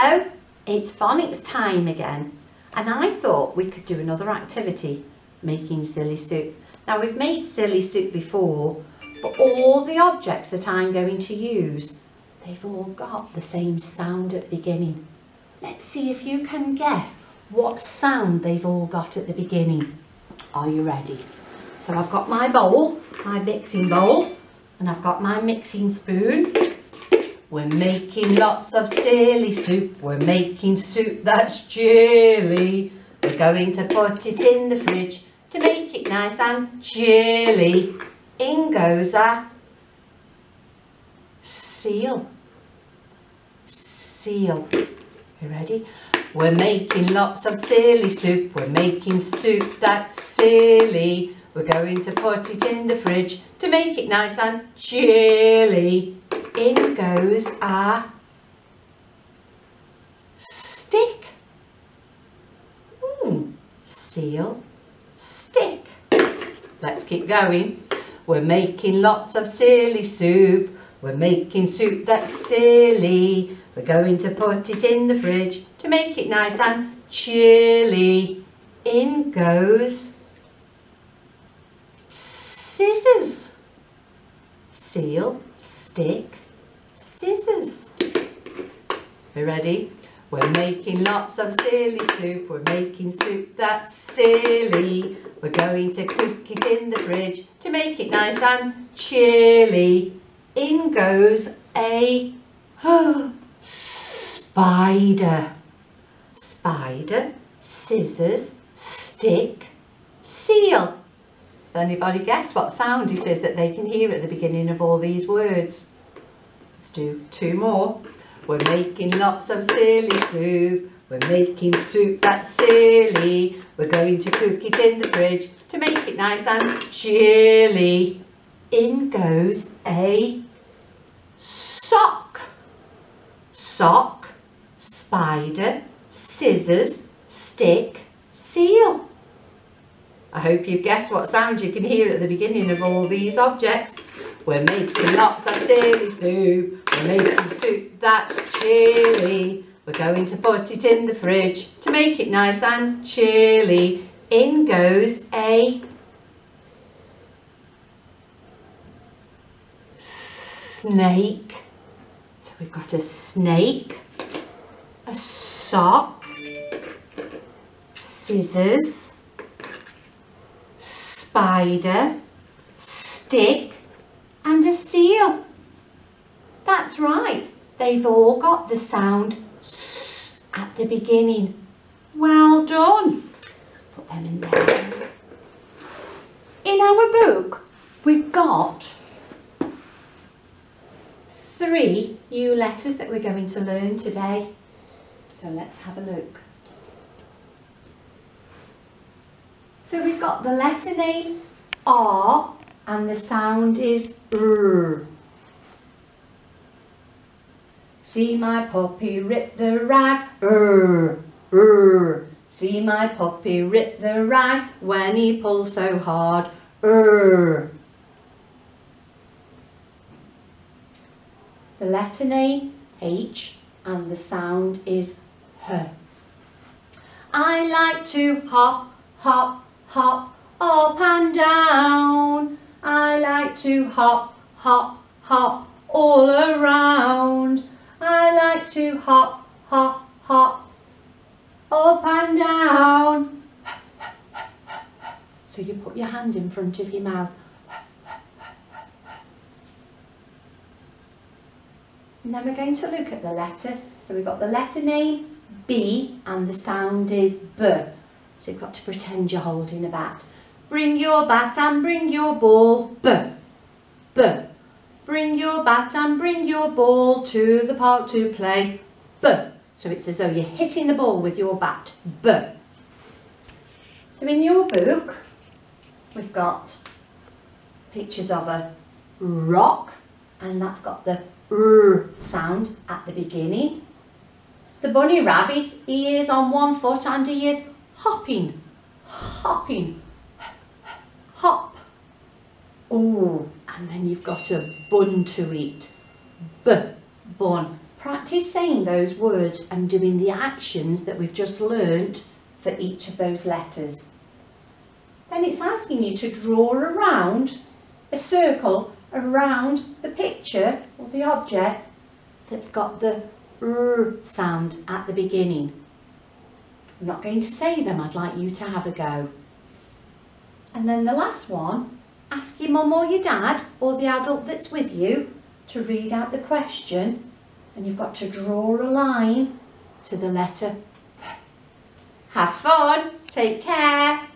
Hello, it's phonics time again and I thought we could do another activity, making silly soup. Now we've made silly soup before but all the objects that I'm going to use, they've all got the same sound at the beginning. Let's see if you can guess what sound they've all got at the beginning. Are you ready? So I've got my bowl, my mixing bowl, and I've got my mixing spoon we're making lots of silly soup. We're making soup that's chilly. We're going to put it in the fridge to make it nice and chilly. In goes a seal. Seal. You ready? We're making lots of silly soup. We're making soup that's silly. We're going to put it in the fridge to make it nice and chilly in goes a stick. Hmm, seal, stick. Let's keep going. We're making lots of silly soup. We're making soup that's silly. We're going to put it in the fridge to make it nice and chilly. In goes scissors. Seal, stick, scissors. You ready? We're making lots of silly soup. We're making soup that's silly. We're going to cook it in the fridge to make it nice and chilly. In goes a spider. Spider, scissors, stick, seal. Anybody guess what sound it is that they can hear at the beginning of all these words? Let's do two more. We're making lots of silly soup. We're making soup that's silly. We're going to cook it in the fridge to make it nice and chilly. In goes a sock. Sock, spider, scissors, stick, seal. I hope you've guessed what sound you can hear at the beginning of all these objects. We're making lots of silly soup. We're making soup that's chilly. We're going to put it in the fridge to make it nice and chilly. In goes a snake. So we've got a snake, a sock, scissors, spider, stick, and a seal. That's right, they've all got the sound S at the beginning. Well done. Put them in there. In our book, we've got three new letters that we're going to learn today. So let's have a look. So we've got the letter name R and the sound is R. See my puppy rip the rag, R, R. See my puppy rip the rag when he pulls so hard, R. The letter name H and the sound is H. I like to hop, hop, hop up and down. I like to hop, hop, hop all around. I like to hop, hop, hop up and down. So you put your hand in front of your mouth. And then we're going to look at the letter. So we've got the letter name B and the sound is B. So you've got to pretend you're holding a bat. Bring your bat and bring your ball. B. B. Bring your bat and bring your ball to the park to play. B. So it's as though you're hitting the ball with your bat. B. So in your book, we've got pictures of a rock and that's got the R sound at the beginning. The bunny rabbit, he is on one foot and he is hopping, hopping hop. Oh, and then you've got a bun to eat. B, bun. Practice saying those words and doing the actions that we've just learnt for each of those letters. Then it's asking you to draw around a circle around the picture or the object that's got the r sound at the beginning. I'm not going to say them, I'd like you to have a go. And then the last one, ask your mum or your dad or the adult that's with you to read out the question and you've got to draw a line to the letter. Have fun, take care.